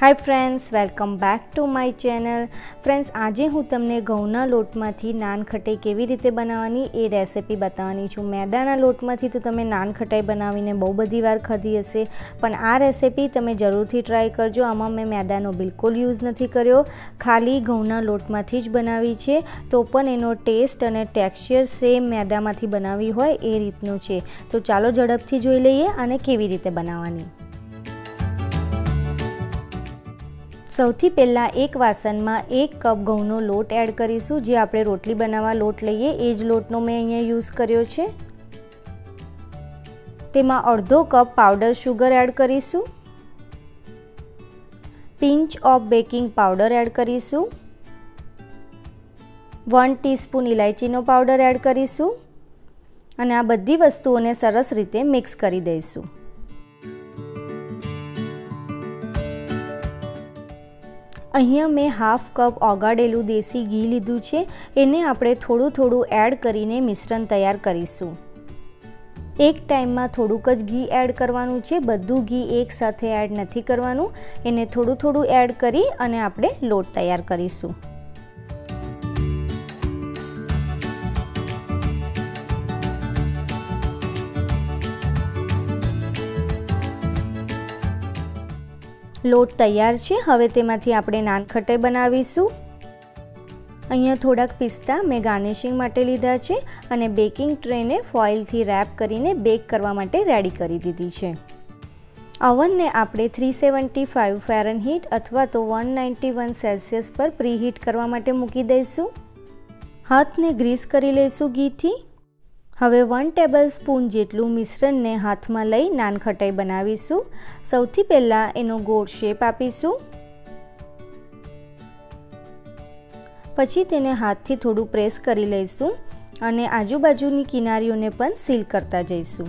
Hi friends welcome back to my channel friends આજે હું તમને ઘઉંના લોટમાંથી નાનખટાઈ કેવી રીતે બનાવવાની એ રેસિપી બતાવવાની છું. મેદાના લોટમાંથી તો તમે નાનખટાઈ બનાવીને બહુ બધી વાર ખાધી હશે, પણ આ રેસિપી તમે જરૂરથી ટ્રાય કરજો. આમાં મેં મેદાનો બિલકુલ યુઝ નથી કર્યો. ખાલી ઘઉંના લોટમાંથી જ બનાવી છે. તો પણ એનો ટેસ્ટ અને ટેક્સચર સેમ મેદામાંથી બનાવી હોય એ રીતનું છે. તો ચાલો ઝડપથી જોઈ લઈએ અને કેવી રીતે બનાવવાની. સૌથી પહેલાં એક વાસણમાં એક કપ ઘઉંનો લોટ એડ કરીશું. જે આપણે રોટલી બનાવવા લોટ લઈએ, એ જ લોટનો મેં અહીંયા યુઝ કર્યો છે. તેમાં અડધો કપ પાવડર શુગર એડ કરીશું. Pinch of baking powder add કરીશું. વન ટીસ્પૂન ઇલાયચીનો પાવડર એડ કરીશું. અને આ બધી વસ્તુઓને સરસ રીતે મિક્સ કરી દઈશું. અહીંયા મેં હાફ કપ ઓગાળેલું દેશી ઘી લીધું છે. એને આપણે થોડું થોડું એડ કરીને મિશ્રણ તૈયાર કરીશું. એક ટાઈમમાં થોડુંક જ ઘી એડ કરવાનું છે. બધું ઘી એકસાથે એડ નથી કરવાનું. એને થોડું થોડું એડ કરી અને આપણે લોટ તૈયાર કરીશું. લોટ તૈયાર છે. હવે તેમાંથી આપણે નાનખટાઈ બનાવીશું. અહીંયા થોડાક પિસ્તા મેં ગાર્નિશિંગ માટે લીધા છે અને બેકિંગ ટ્રેને ફોઇલથી રેપ કરીને બેક કરવા માટે રેડી કરી દીધી છે. અવનને આપણે થ્રી સેવન્ટી ફાઇવ ફેરન હીટ અથવા તો વન નાઇન્ટી વન સેલ્સિયસ પર પ્રીહીટ કરવા માટે મૂકી દઈશું. હાથને ગ્રીસ કરી લઈશું ઘીથી. હવે વન ટેબલ સ્પૂન જેટલું મિશ્રણને હાથમાં લઈ નાનખટાઈ બનાવીશું. સૌથી પહેલાં એનો ગોળ શેપ આપીશું. પછી તેને હાથથી થોડું પ્રેસ કરી લઈશું અને આજુબાજુની કિનારીઓને પણ સીલ કરતા જઈશું.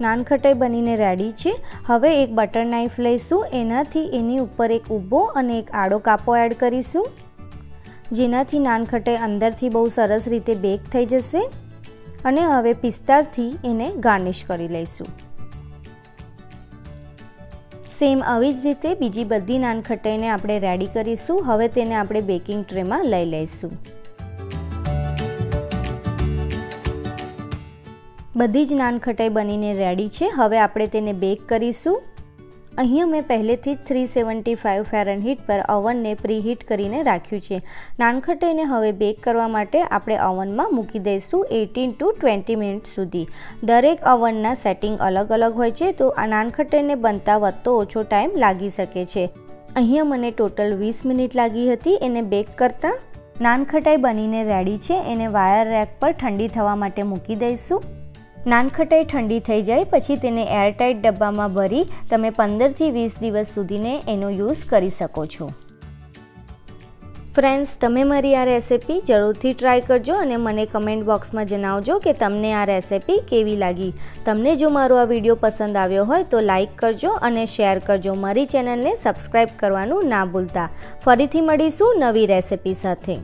નાનખટાઈ બનીને રેડી છે. હવે એક બટર નાઇફ લઈશું. એનાથી એની ઉપર એક ઊભો અને એક આડો કાપો એડ કરીશું. જેનાથી નાનખટાઈ અંદરથી બહુ સરસ રીતે બેક થઈ જશે અને હવે પિસ્તાથી એને ગાર્નિશ કરી લઈશું. સેમ આવી જ રીતે બીજી બધી નાનખટાઈને આપણે રેડી કરીશું. હવે તેને આપણે બેકિંગ ટ્રેમાં લઈ લઈશું. બધી જ નાનખટાઈ બનીને રેડી છે. હવે આપણે તેને બેક કરીશું. અહીંયા મેં પહેલેથી જ થ્રી સેવન્ટી ફાઇવ ફેરનહીટ પર અવનને પ્રીહીટ કરીને રાખ્યું છે. નાનખટાઈને હવે બેક કરવા માટે આપણે અવનમાં મૂકી દઈશું એટીન ટુ ટ્વેન્ટી મિનિટ સુધી. દરેક અવનના સેટિંગ અલગ અલગ હોય છે, તો આ નાનખટાઈને બનતા વધતો ઓછો ટાઈમ લાગી શકે છે. અહીંયા મને ટોટલ વીસ મિનિટ લાગી હતી, એને બેક કરતાં નાનખટાઈ બનીને રેડી છે, એને વાયર રેક પર ઠંડી થવા માટે મૂકી દઈશું. નાનખટાઈ ઠંડી થઈ જાય, પછી તેને એરટાઇટ ડબ્બામાં ભરી તમે પંદરથી વીસ દિવસ સુધીને એનો યુઝ કરી શકો છો. ફ્રેન્ડ્સ તમે મારી આ રેસિપી જરૂરથી ટ્રાય કરજો અને મને કમેન્ટ બોક્સમાં જણાવજો કે તમને આ રેસિપી કેવી લાગી. તમને જો મારો આ વીડિયો પસંદ આવ્યો હોય તો લાઇક કરજો અને શેર કરજો. મારી ચેનલને સબસ્ક્રાઈબ કરવાનું ના ભૂલતા. ફરીથી મળીશું નવી રેસિપી સાથે.